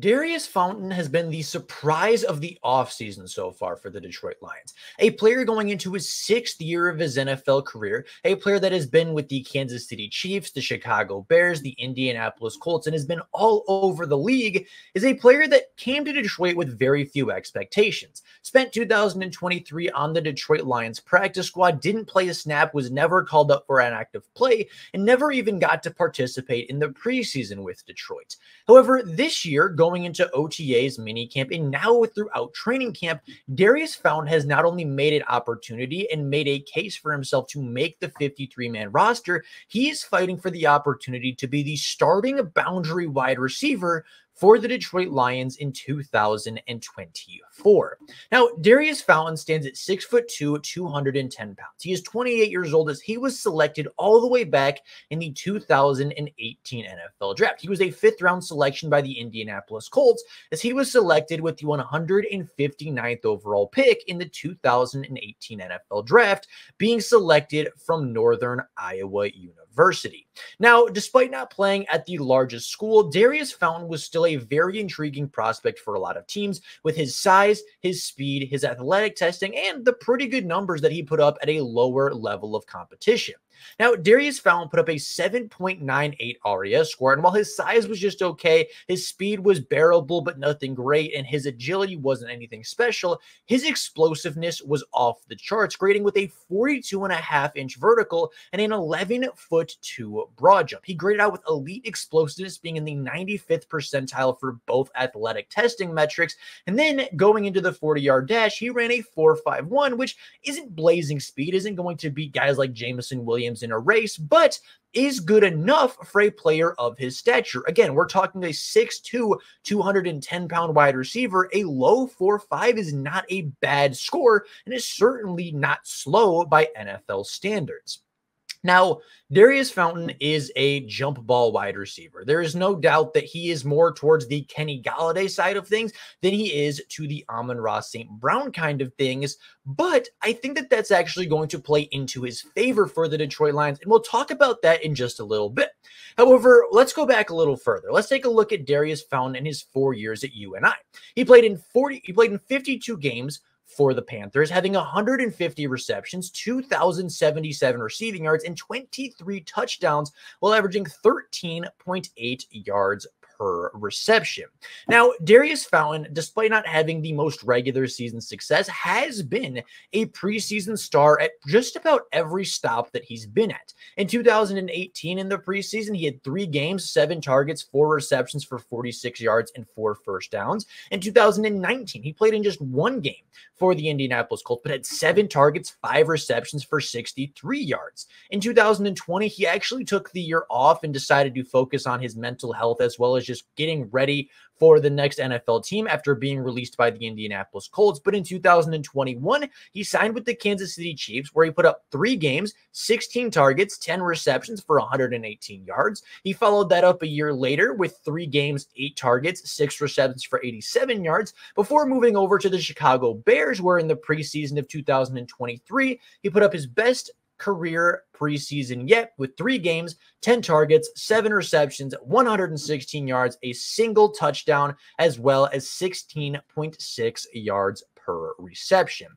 Daurice Fountain has been the surprise of the offseason so far for the Detroit Lions. A player going into his sixth year of his NFL career, a player that has been with the Kansas City Chiefs, the Chicago Bears, the Indianapolis Colts, and has been all over the league, is a player that came to Detroit with very few expectations. Spent 2023 on the Detroit Lions practice squad, didn't play a snap, was never called up for an active play, and never even got to participate in the preseason with Detroit. However, this year, going into OTA's minicamp and now throughout training camp, Daurice Fountain has not only made an opportunity and made a case for himself to make the 53 man roster, he is fighting for the opportunity to be the starting boundary wide receiver for the Detroit Lions in 2024. Now, Daurice Fountain stands at six foot two, 210 pounds. He is 28 years old as he was selected all the way back in the 2018 NFL draft. He was a fifth round selection by the Indianapolis Colts as he was selected with the 159th overall pick in the 2018 NFL draft, being selected from Northern Iowa University. Now, despite not playing at the largest school, Daurice Fountain was still a very intriguing prospect for a lot of teams with his size, his speed, his athletic testing, and the pretty good numbers that he put up at a lower level of competition. Now, Daurice Fountain put up a 7.98 RAS score, and while his size was just okay, his speed was bearable, but nothing great, and his agility wasn't anything special, his explosiveness was off the charts, grading with a 42 and a half inch vertical and an 11 foot 2 broad jump. He graded out with elite explosiveness, being in the 95th percentile for both athletic testing metrics. And then going into the 40 yard dash, he ran a 4.51, which isn't blazing speed, isn't going to beat guys like Jameson Williams Williams in a race, but is good enough for a player of his stature. Again, we're talking a 6'2, 210 pound wide receiver. A low 4'5 is not a bad score and is certainly not slow by NFL standards. Now, Daurice Fountain is a jump ball wide receiver. There is no doubt that he is more towards the Kenny Golladay side of things than he is to the Amon-Ra St. Brown kind of things. But I think that that's actually going to play into his favor for the Detroit Lions. And we'll talk about that in just a little bit. However, let's go back a little further. Let's take a look at Daurice Fountain in his four years at UNI. He played in 40, he played in 52 games for the Panthers, having 150 receptions, 2,077 receiving yards, and 23 touchdowns while averaging 13.8 yards per reception. Now, Daurice Fountain, despite not having the most regular season success, has been a preseason star at just about every stop that he's been at. In 2018, in the preseason, he had three games, seven targets, four receptions for 46 yards, and four first downs. In 2019, he played in just one game for the Indianapolis Colts, but had seven targets, five receptions for 63 yards. In 2020, he actually took the year off and decided to focus on his mental health as well as was just getting ready for the next NFL team after being released by the Indianapolis Colts. But in 2021, he signed with the Kansas City Chiefs, where he put up three games, 16 targets, 10 receptions for 118 yards. He followed that up a year later with three games, eight targets, six receptions for 87 yards, before moving over to the Chicago Bears, where in the preseason of 2023, he put up his best career preseason yet with three games, 10 targets, seven receptions, 116 yards, a single touchdown, as well as 16.6 yards per reception.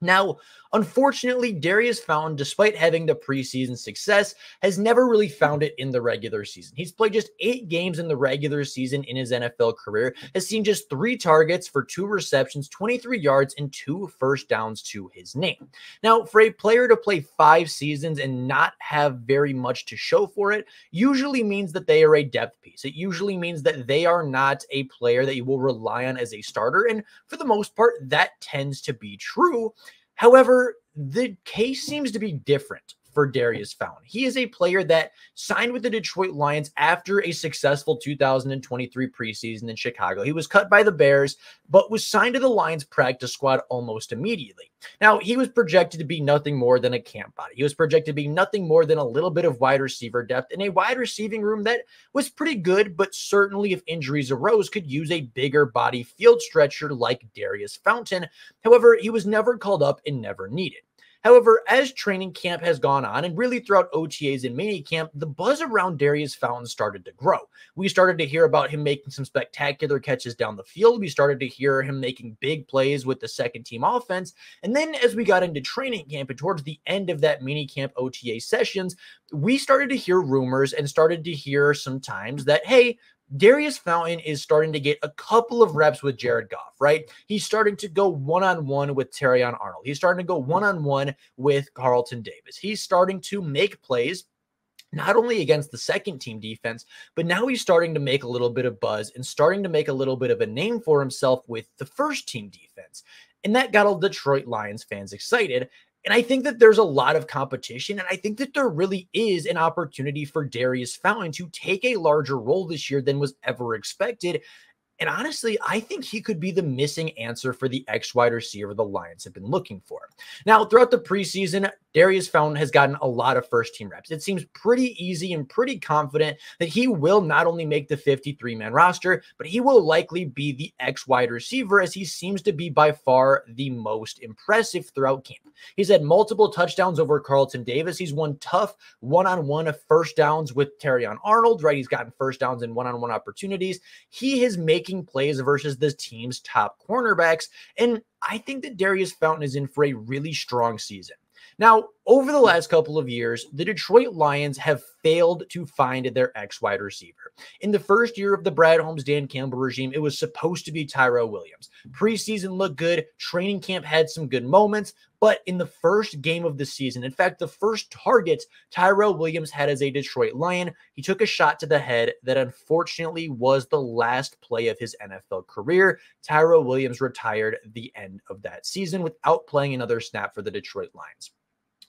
Now, unfortunately, Daurice Fountain, despite having the preseason success, has never really found it in the regular season. He's played just eight games in the regular season in his NFL career, has seen just three targets for two receptions, 23 yards, and two first downs to his name. Now, for a player to play five seasons and not have very much to show for it, usually means that they are a depth piece. It usually means that they are not a player that you will rely on as a starter. And for the most part, that tends to be true. However, the case seems to be different for Daurice Fountain. He is a player that signed with the Detroit Lions after a successful 2023 preseason in Chicago. He was cut by the Bears, but was signed to the Lions practice squad almost immediately. Now, he was projected to be nothing more than a camp body. He was projected to be nothing more than a little bit of wide receiver depth in a wide receiving room that was pretty good, but certainly if injuries arose, could use a bigger body field stretcher like Daurice Fountain. However, he was never called up and never needed. However, as training camp has gone on and really throughout OTAs and mini camp, the buzz around Daurice Fountain started to grow. We started to hear about him making some spectacular catches down the field. We started to hear him making big plays with the second team offense. And then as we got into training camp and towards the end of that mini camp OTA sessions, we started to hear rumors and started to hear sometimes that, hey, Daurice Fountain is starting to get a couple of reps with Jared Goff, right? He's starting to go one on one with Terrion Arnold. He's starting to go one on one with Carlton Davis. He's starting to make plays not only against the second team defense, but now he's starting to make a little bit of buzz and starting to make a little bit of a name for himself with the first team defense. And that got all Detroit Lions fans excited. And I think that there's a lot of competition. And I think that there really is an opportunity for Daurice Fountain to take a larger role this year than was ever expected. And honestly, I think he could be the missing answer for the X wide receiver the Lions have been looking for. Now, throughout the preseason, Daurice Fountain has gotten a lot of first team reps. It seems pretty easy and pretty confident that he will not only make the 53 man roster, but he will likely be the X wide receiver as he seems to be by far the most impressive throughout camp. He's had multiple touchdowns over Carlton Davis. He's won tough one on one first downs with Terrion Arnold, right? He's gotten first downs and one on one opportunities. He is making making plays versus the team's top cornerbacks. And I think that Daurice Fountain is in for a really strong season. Now, over the last couple of years, the Detroit Lions have failed to find their X wide receiver. In the first year of the Brad Holmes, Dan Campbell regime, it was supposed to be Tyrell Williams. Preseason looked good, training camp had some good moments, but in the first game of the season, in fact, the first target Tyrell Williams had as a Detroit Lion, he took a shot to the head that unfortunately was the last play of his NFL career. Tyrell Williams retired the end of that season without playing another snap for the Detroit Lions.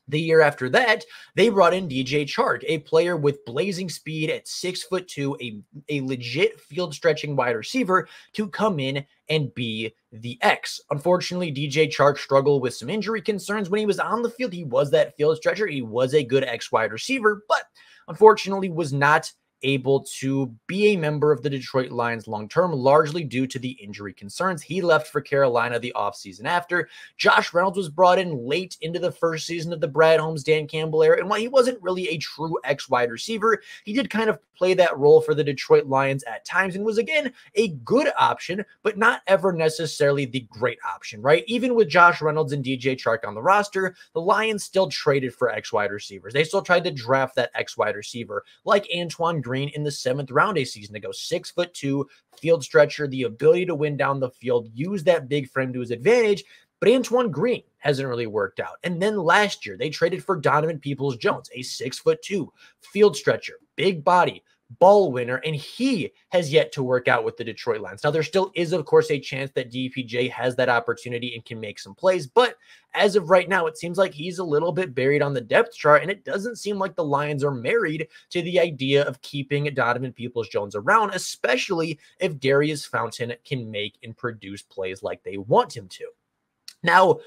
The year after that, they brought in DJ Chark, a player with blazing speed at six foot two, a, a legit field stretching wide receiver to come in and be the X. Unfortunately, DJ Chark struggled with some injury concerns when he was on the field. He was that field stretcher. He was a good X wide receiver, but unfortunately was not able to be a member of the Detroit Lions long term, largely due to the injury concerns. He left for Carolina the offseason after. Josh Reynolds was brought in late into the first season of the Brad Holmes, Dan Campbell era. And while he wasn't really a true X wide receiver, he did kind of play that role for the Detroit Lions at times and was again a good option, but not ever necessarily the great option, right? Even with Josh Reynolds and DJ Chark on the roster, the Lions still traded for X wide receivers. They still tried to draft that X wide receiver like Antoine Green in the seventh round a season ago. Six foot two, field stretcher, the ability to win down the field, use that big frame to his advantage. But Antoine Green hasn't really worked out. And then last year, they traded for Donovan Peoples Jones, a six foot two field stretcher, big body, ball winner, and he has yet to work out with the Detroit Lions. Now, there still is, of course, a chance that DPJ has that opportunity and can make some plays, but as of right now, it seems like he's a little bit buried on the depth chart, and it doesn't seem like the Lions are married to the idea of keeping Donovan Peoples Jones around, especially if Daurice Fountain can make and produce plays like they want him to. Now,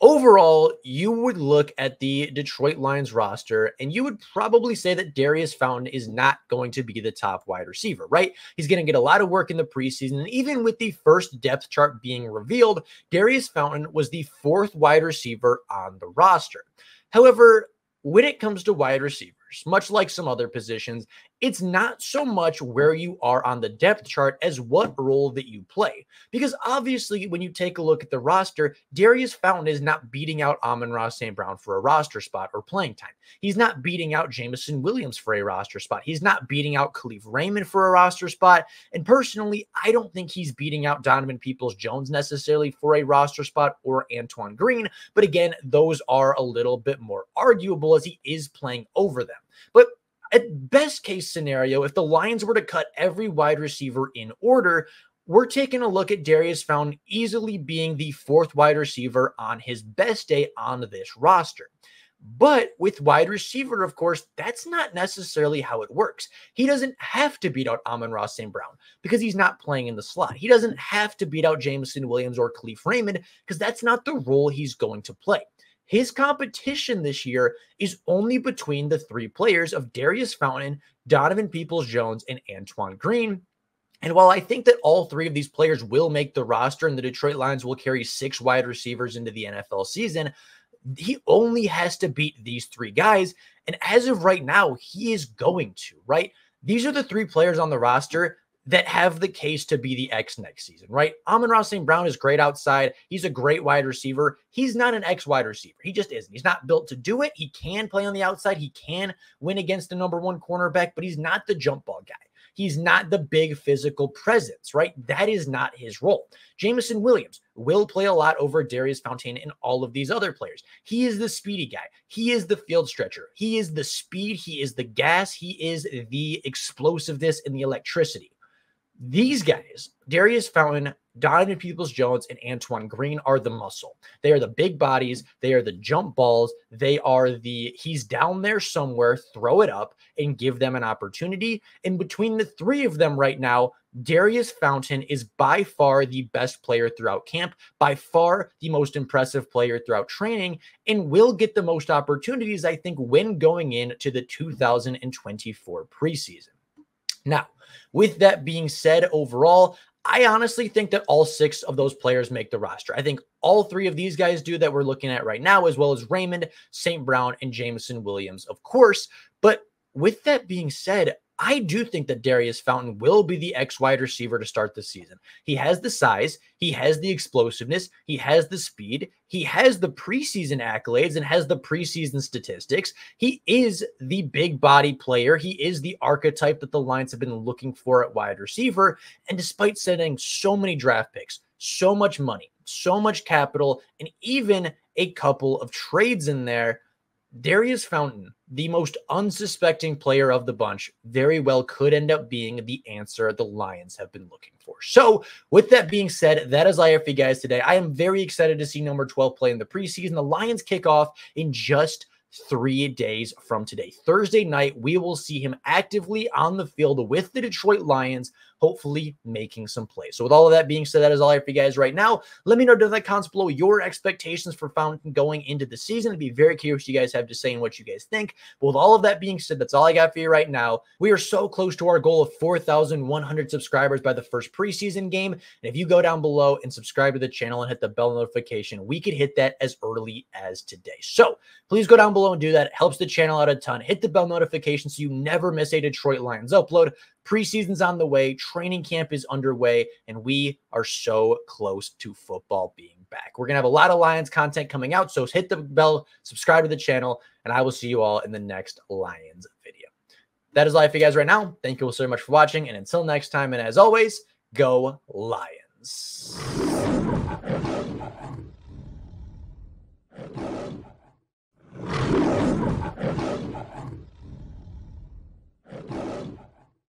overall, you would look at the Detroit Lions roster and you would probably say that Daurice Fountain is not going to be the top wide receiver, right? He's going to get a lot of work in the preseason. And even with the first depth chart being revealed, Daurice Fountain was the fourth wide receiver on the roster. However, when it comes to wide receivers, much like some other positions, it's not so much where you are on the depth chart as what role that you play. Because obviously, when you take a look at the roster, Daurice Fountain is not beating out Amon-Ra St. Brown for a roster spot or playing time. He's not beating out Jameson Williams for a roster spot. He's not beating out Kalif Raymond for a roster spot. And personally, I don't think he's beating out Donovan Peoples Jones necessarily for a roster spot or Antoine Green. But again, those are a little bit more arguable as he is playing over them. But at best case scenario, if the Lions were to cut every wide receiver in order, we're taking a look at Daurice Fountain easily being the fourth wide receiver on his best day on this roster. But with wide receiver, of course, that's not necessarily how it works. He doesn't have to beat out Amon-Ra St. Brown because he's not playing in the slot. He doesn't have to beat out Jameson Williams or Kalif Raymond because that's not the role he's going to play. His competition this year is only between the three players of Daurice Fountain, Donovan Peoples Jones, and Antoine Green. And while I think that all three of these players will make the roster and the Detroit Lions will carry six wide receivers into the NFL season, He only has to beat these three guys. And as of right now, he is going to, right? These are the three players on the roster that have the case to be the X next season, right? Amon-Ra St. Brown is great outside. He's a great wide receiver. He's not an X wide receiver. He just isn't. He's not built to do it. He can play on the outside. He can win against the number one cornerback, but he's not the jump ball guy. He's not the big physical presence, right? That is not his role. Jameson Williams will play a lot over Daurice Fountain and all of these other players. He is the speedy guy. He is the field stretcher. He is the speed. He is the gas. He is the explosiveness and the electricity. These guys, Daurice Fountain, Donovan Peoples Jones, and Antoine Green are the muscle. They are the big bodies. They are the jump balls. They are the he's down there somewhere, throw it up and give them an opportunity. And between the three of them right now, Daurice Fountain is by far the best player throughout camp, by far the most impressive player throughout training, and will get the most opportunities, I think, when going into the 2024 preseason. Now, with that being said, overall, I honestly think that all six of those players make the roster. I think all three of these guys do that we're looking at right now, as well as Raymond, St. Brown, and Jameson Williams, of course. But with that being said, I do think that Daurice Fountain will be the X wide receiver to start the season. He has the size, he has the explosiveness, he has the speed, he has the preseason accolades and has the preseason statistics. He is the big body player. He is the archetype that the Lions have been looking for at wide receiver. And despite sending so many draft picks, so much money, so much capital, and even a couple of trades in there, Daurice Fountain, the most unsuspecting player of the bunch, very well could end up being the answer the Lions have been looking for. So, with that being said, that is all for you guys today. I am very excited to see number 12 play in the preseason. The Lions kick off in just three days from today. Thursday night, we will see him actively on the field with the Detroit Lions hopefully making some plays. So, with all of that being said, that is all I have for you guys right now. Let me know down in the comments below your expectations for Fountain going into the season. I'd be very curious what you guys have to say and what you guys think. But with all of that being said, that's all I got for you right now. We are so close to our goal of 4,100 subscribers by the first preseason game. And if you go down below and subscribe to the channel and hit the bell notification, we could hit that as early as today. So please go down below and do that. It helps the channel out a ton. Hit the bell notification so you never miss a Detroit Lions upload. Preseason's on the way, training camp is underway, and we are so close to football being back. We're going to have a lot of Lions content coming out, so hit the bell, subscribe to the channel, and I will see you all in the next Lions video. That is life for you guys right now. Thank you all so much for watching, and until next time, and as always, go Lions.